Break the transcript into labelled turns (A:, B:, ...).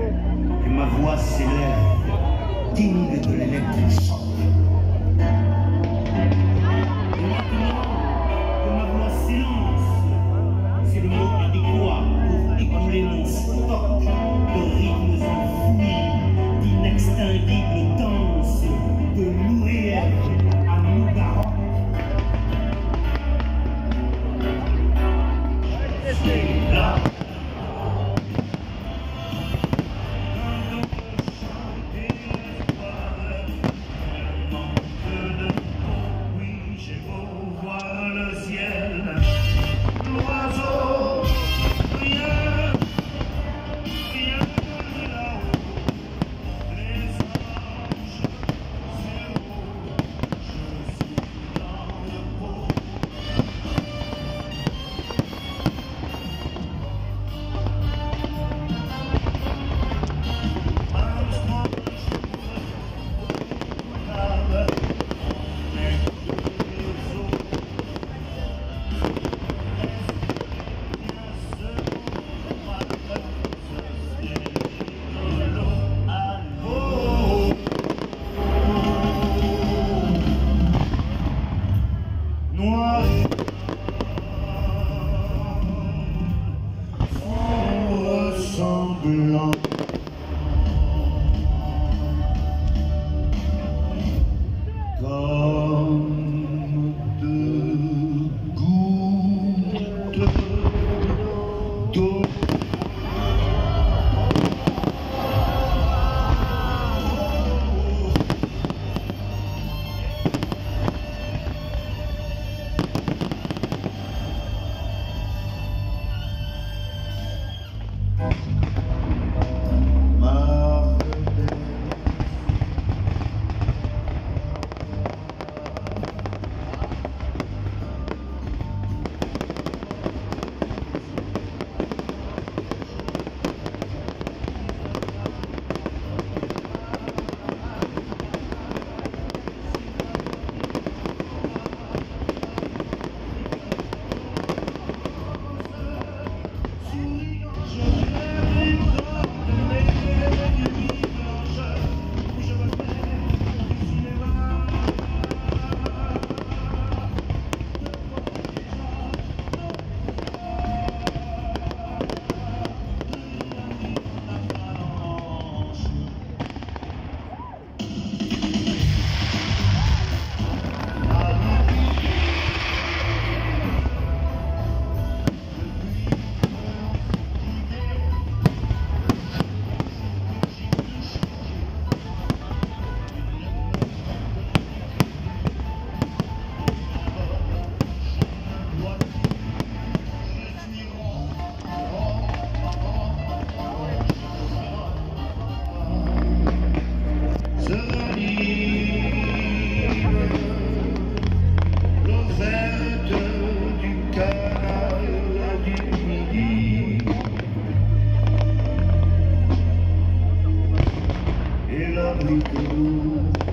A: que ma voix s'élève, digne de maintenant que ma voix s'élance, c'est le mot adéquat pour écouler mon stock de rythmes enfouis, d'inextinguibles danses, de nourrir
B: lovely blue.